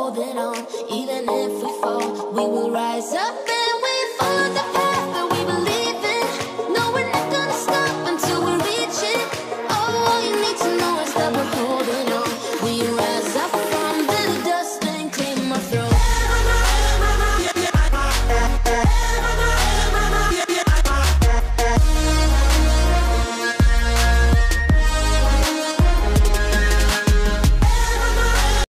holding on, even if.